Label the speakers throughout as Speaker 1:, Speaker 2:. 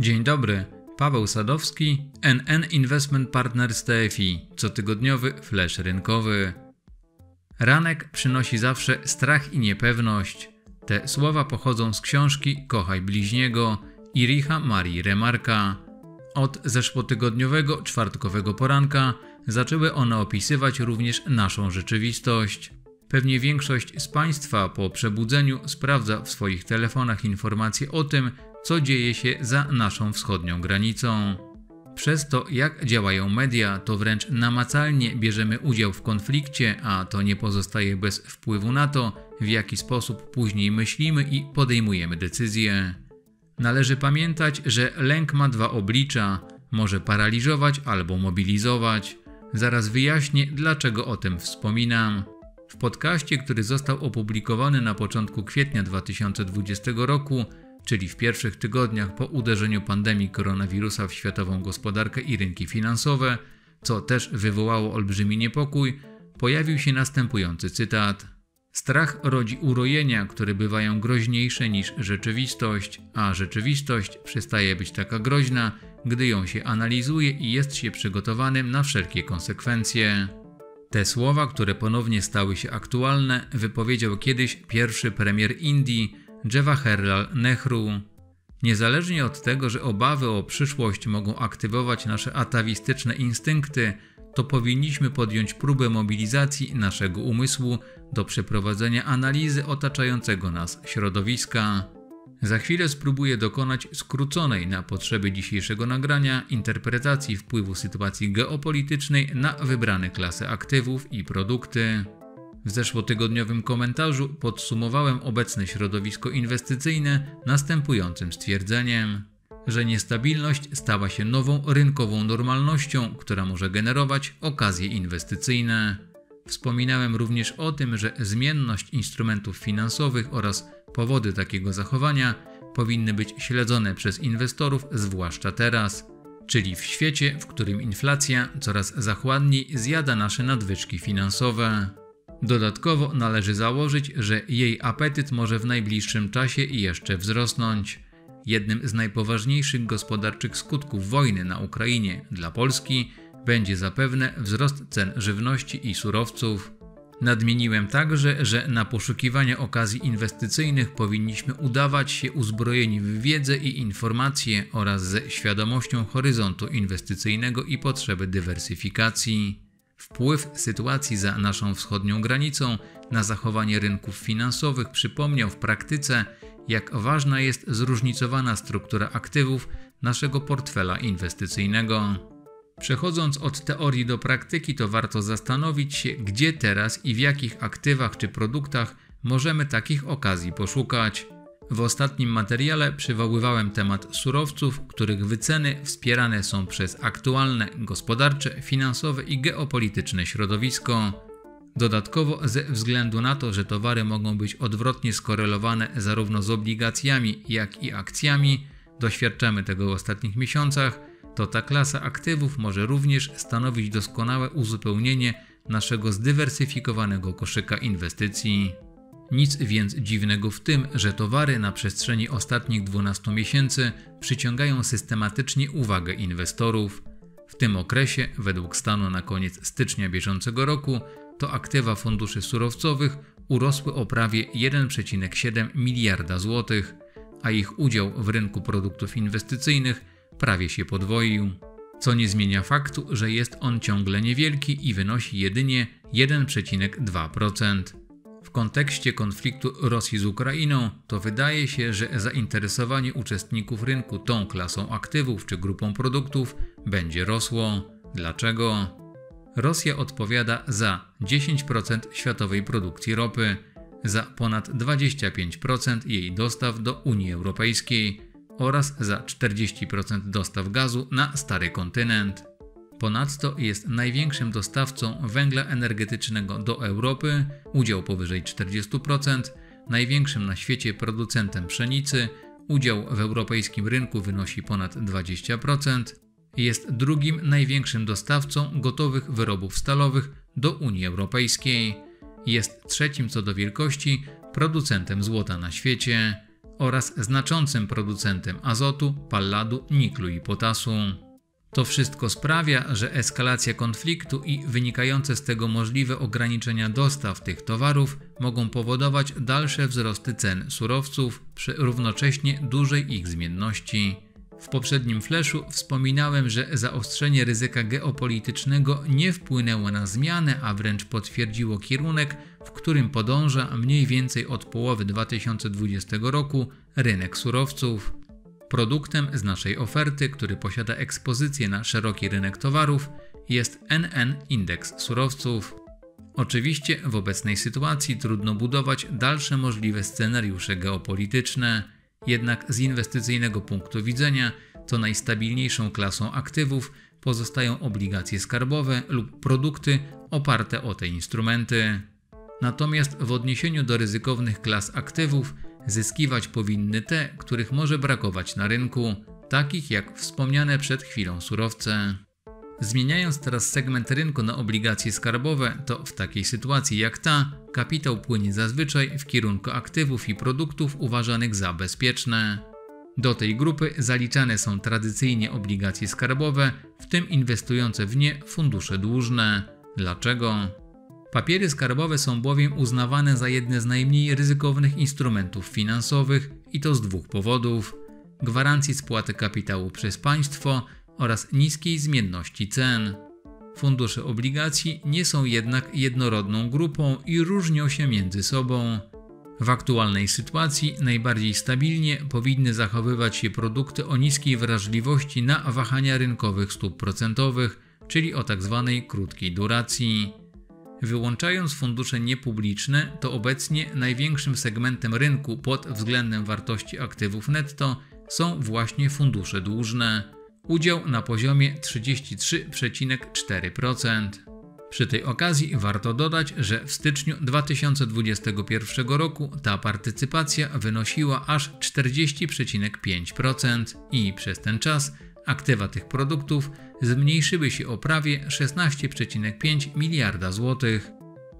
Speaker 1: Dzień dobry, Paweł Sadowski, NN Investment Partners TFI, cotygodniowy flash rynkowy. Ranek przynosi zawsze strach i niepewność. Te słowa pochodzą z książki Kochaj bliźniego Iricha Marii Remarka. Od zeszłotygodniowego czwartkowego poranka zaczęły one opisywać również naszą rzeczywistość. Pewnie większość z Państwa po przebudzeniu sprawdza w swoich telefonach informacje o tym, co dzieje się za naszą wschodnią granicą. Przez to, jak działają media, to wręcz namacalnie bierzemy udział w konflikcie, a to nie pozostaje bez wpływu na to, w jaki sposób później myślimy i podejmujemy decyzje. Należy pamiętać, że lęk ma dwa oblicza: może paraliżować albo mobilizować. Zaraz wyjaśnię, dlaczego o tym wspominam. W podcaście, który został opublikowany na początku kwietnia 2020 roku, czyli w pierwszych tygodniach po uderzeniu pandemii koronawirusa w światową gospodarkę i rynki finansowe, co też wywołało olbrzymi niepokój, pojawił się następujący cytat. Strach rodzi urojenia, które bywają groźniejsze niż rzeczywistość, a rzeczywistość przestaje być taka groźna, gdy ją się analizuje i jest się przygotowanym na wszelkie konsekwencje. Te słowa, które ponownie stały się aktualne, wypowiedział kiedyś pierwszy premier Indii, Jawaharlal Nehru. Niezależnie od tego, że obawy o przyszłość mogą aktywować nasze atawistyczne instynkty, to powinniśmy podjąć próbę mobilizacji naszego umysłu do przeprowadzenia analizy otaczającego nas środowiska. Za chwilę spróbuję dokonać skróconej na potrzeby dzisiejszego nagrania interpretacji wpływu sytuacji geopolitycznej na wybrane klasy aktywów i produkty. W zeszłotygodniowym komentarzu podsumowałem obecne środowisko inwestycyjne następującym stwierdzeniem, że niestabilność stała się nową rynkową normalnością, która może generować okazje inwestycyjne. Wspominałem również o tym, że zmienność instrumentów finansowych oraz powody takiego zachowania powinny być śledzone przez inwestorów, zwłaszcza teraz, czyli w świecie, w którym inflacja coraz zachładniej zjada nasze nadwyżki finansowe. Dodatkowo należy założyć, że jej apetyt może w najbliższym czasie jeszcze wzrosnąć. Jednym z najpoważniejszych gospodarczych skutków wojny na Ukrainie dla Polski będzie zapewne wzrost cen żywności i surowców. Nadmieniłem także, że na poszukiwanie okazji inwestycyjnych powinniśmy udawać się uzbrojeni w wiedzę i informacje oraz ze świadomością horyzontu inwestycyjnego i potrzeby dywersyfikacji. Wpływ sytuacji za naszą wschodnią granicą na zachowanie rynków finansowych przypomniał w praktyce, jak ważna jest zróżnicowana struktura aktywów naszego portfela inwestycyjnego. Przechodząc od teorii do praktyki, to warto zastanowić się, gdzie teraz i w jakich aktywach czy produktach możemy takich okazji poszukać. W ostatnim materiale przywoływałem temat surowców, których wyceny wspierane są przez aktualne gospodarcze, finansowe i geopolityczne środowisko. Dodatkowo, ze względu na to, że towary mogą być odwrotnie skorelowane zarówno z obligacjami, jak i akcjami, doświadczamy tego w ostatnich miesiącach, to ta klasa aktywów może również stanowić doskonałe uzupełnienie naszego zdywersyfikowanego koszyka inwestycji. Nic więc dziwnego w tym, że towary na przestrzeni ostatnich 12 miesięcy przyciągają systematycznie uwagę inwestorów. W tym okresie, według stanu na koniec stycznia bieżącego roku, to aktywa funduszy surowcowych urosły o prawie 1,7 miliarda złotych, a ich udział w rynku produktów inwestycyjnych prawie się podwoił. Co nie zmienia faktu, że jest on ciągle niewielki i wynosi jedynie 1,2%. W kontekście konfliktu Rosji z Ukrainą, to wydaje się, że zainteresowanie uczestników rynku tą klasą aktywów czy grupą produktów będzie rosło. Dlaczego? Rosja odpowiada za 10% światowej produkcji ropy, za ponad 25% jej dostaw do Unii Europejskiej oraz za 40% dostaw gazu na stary kontynent. Ponadto jest największym dostawcą węgla energetycznego do Europy, udział powyżej 40%, największym na świecie producentem pszenicy, udział w europejskim rynku wynosi ponad 20%, jest drugim największym dostawcą gotowych wyrobów stalowych do Unii Europejskiej, jest trzecim co do wielkości producentem złota na świecie oraz znaczącym producentem azotu, palladu, niklu i potasu. To wszystko sprawia, że eskalacja konfliktu i wynikające z tego możliwe ograniczenia dostaw tych towarów mogą powodować dalsze wzrosty cen surowców przy równocześnie dużej ich zmienności. W poprzednim fleszu wspominałem, że zaostrzenie ryzyka geopolitycznego nie wpłynęło na zmianę, a wręcz potwierdziło kierunek, w którym podąża mniej więcej od połowy 2020 roku rynek surowców. Produktem z naszej oferty, który posiada ekspozycję na szeroki rynek towarów, jest NN Indeks Surowców. Oczywiście w obecnej sytuacji trudno budować dalsze możliwe scenariusze geopolityczne, jednak z inwestycyjnego punktu widzenia to najstabilniejszą klasą aktywów pozostają obligacje skarbowe lub produkty oparte o te instrumenty. Natomiast w odniesieniu do ryzykownych klas aktywów zyskiwać powinny te, których może brakować na rynku, takich jak wspomniane przed chwilą surowce. Zmieniając teraz segment rynku na obligacje skarbowe, to w takiej sytuacji jak ta, kapitał płynie zazwyczaj w kierunku aktywów i produktów uważanych za bezpieczne. Do tej grupy zaliczane są tradycyjnie obligacje skarbowe, w tym inwestujące w nie fundusze dłużne. Dlaczego? Papiery skarbowe są bowiem uznawane za jedne z najmniej ryzykownych instrumentów finansowych i to z dwóch powodów: gwarancji spłaty kapitału przez państwo oraz niskiej zmienności cen. Fundusze obligacji nie są jednak jednorodną grupą i różnią się między sobą. W aktualnej sytuacji najbardziej stabilnie powinny zachowywać się produkty o niskiej wrażliwości na wahania rynkowych stóp procentowych, czyli o tzw. Tak krótkiej duracji. Wyłączając fundusze niepubliczne, to obecnie największym segmentem rynku pod względem wartości aktywów netto są właśnie fundusze dłużne. Udział na poziomie 33,4%. Przy tej okazji warto dodać, że w styczniu 2021 roku ta partycypacja wynosiła aż 40,5% i przez ten czas aktywa tych produktów zmniejszyły się o prawie 16,5 miliarda złotych.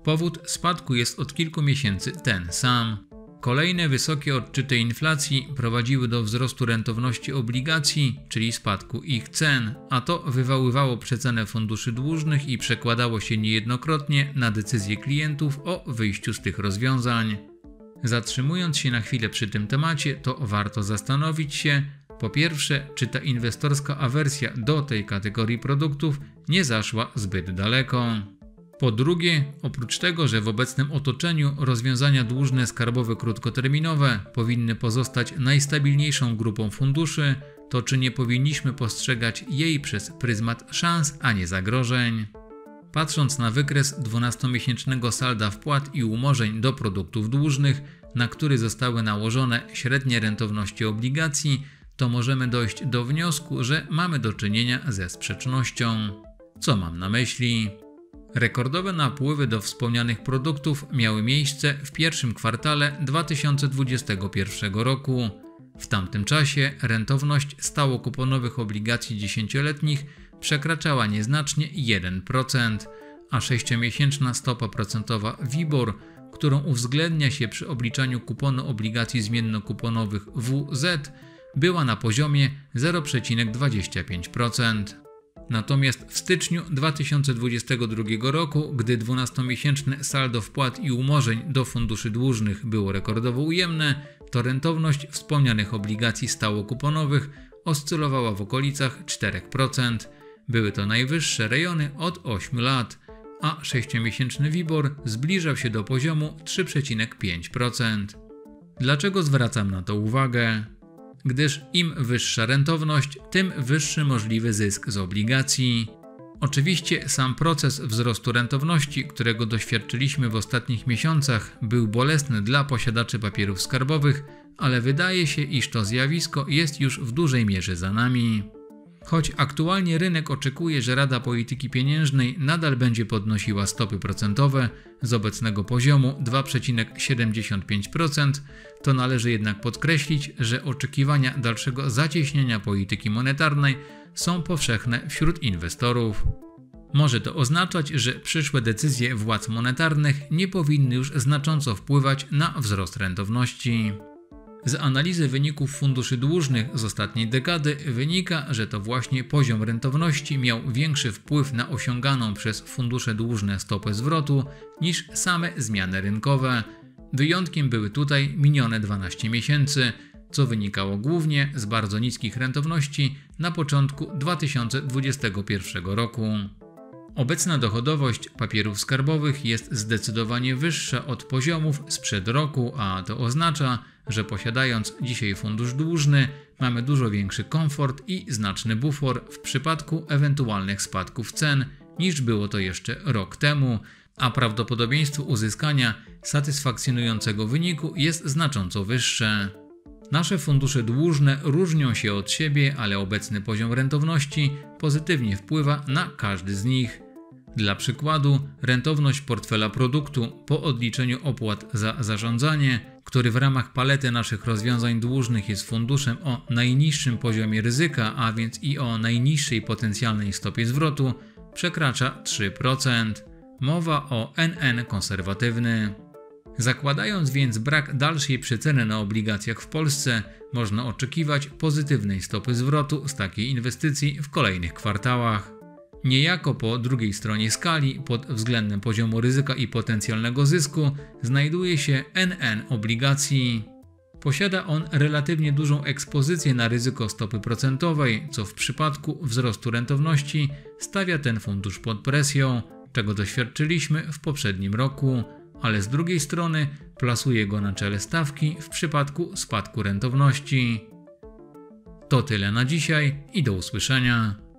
Speaker 1: Powód spadku jest od kilku miesięcy ten sam. Kolejne wysokie odczyty inflacji prowadziły do wzrostu rentowności obligacji, czyli spadku ich cen, a to wywoływało przecenę funduszy dłużnych i przekładało się niejednokrotnie na decyzje klientów o wyjściu z tych rozwiązań. Zatrzymując się na chwilę przy tym temacie, to warto zastanowić się, po pierwsze, czy ta inwestorska awersja do tej kategorii produktów nie zaszła zbyt daleko. Po drugie, oprócz tego, że w obecnym otoczeniu rozwiązania dłużne skarbowe krótkoterminowe powinny pozostać najstabilniejszą grupą funduszy, to czy nie powinniśmy postrzegać jej przez pryzmat szans, a nie zagrożeń? Patrząc na wykres 12-miesięcznego salda wpłat i umorzeń do produktów dłużnych, na który zostały nałożone średnie rentowności obligacji, to możemy dojść do wniosku, że mamy do czynienia ze sprzecznością. Co mam na myśli? Rekordowe napływy do wspomnianych produktów miały miejsce w pierwszym kwartale 2021 roku. W tamtym czasie rentowność stałokuponowych obligacji dziesięcioletnich przekraczała nieznacznie 1%, a 6-miesięczna stopa procentowa WIBOR, którą uwzględnia się przy obliczaniu kuponu obligacji zmiennokuponowych WZ, była na poziomie 0,25%. Natomiast w styczniu 2022 roku, gdy 12-miesięczne saldo wpłat i umorzeń do funduszy dłużnych było rekordowo ujemne, to rentowność wspomnianych obligacji stałokuponowych oscylowała w okolicach 4%. Były to najwyższe rejony od 8 lat, a 6-miesięczny WIBOR zbliżał się do poziomu 3,5%. Dlaczego zwracam na to uwagę? Gdyż im wyższa rentowność, tym wyższy możliwy zysk z obligacji. Oczywiście sam proces wzrostu rentowności, którego doświadczyliśmy w ostatnich miesiącach, był bolesny dla posiadaczy papierów skarbowych, ale wydaje się, iż to zjawisko jest już w dużej mierze za nami. Choć aktualnie rynek oczekuje, że Rada Polityki Pieniężnej nadal będzie podnosiła stopy procentowe z obecnego poziomu 2,75%, to należy jednak podkreślić, że oczekiwania dalszego zacieśnienia polityki monetarnej są powszechne wśród inwestorów. Może to oznaczać, że przyszłe decyzje władz monetarnych nie powinny już znacząco wpływać na wzrost rentowności. Z analizy wyników funduszy dłużnych z ostatniej dekady wynika, że to właśnie poziom rentowności miał większy wpływ na osiąganą przez fundusze dłużne stopę zwrotu niż same zmiany rynkowe. Wyjątkiem były tutaj minione 12 miesięcy, co wynikało głównie z bardzo niskich rentowności na początku 2021 roku. Obecna dochodowość papierów skarbowych jest zdecydowanie wyższa od poziomów sprzed roku, a to oznacza, że posiadając dzisiaj fundusz dłużny, mamy dużo większy komfort i znaczny bufor w przypadku ewentualnych spadków cen niż było to jeszcze rok temu, a prawdopodobieństwo uzyskania satysfakcjonującego wyniku jest znacząco wyższe. Nasze fundusze dłużne różnią się od siebie, ale obecny poziom rentowności pozytywnie wpływa na każdy z nich. Dla przykładu, rentowność portfela produktu po odliczeniu opłat za zarządzanie, który w ramach palety naszych rozwiązań dłużnych jest funduszem o najniższym poziomie ryzyka, a więc i o najniższej potencjalnej stopie zwrotu, przekracza 3%. Mowa o NN konserwatywny. Zakładając więc brak dalszej przeceny na obligacjach w Polsce, można oczekiwać pozytywnej stopy zwrotu z takiej inwestycji w kolejnych kwartałach. Niejako po drugiej stronie skali, pod względem poziomu ryzyka i potencjalnego zysku, znajduje się NN obligacji. Posiada on relatywnie dużą ekspozycję na ryzyko stopy procentowej, co w przypadku wzrostu rentowności stawia ten fundusz pod presją, czego doświadczyliśmy w poprzednim roku, ale z drugiej strony plasuje go na czele stawki w przypadku spadku rentowności. To tyle na dzisiaj i do usłyszenia.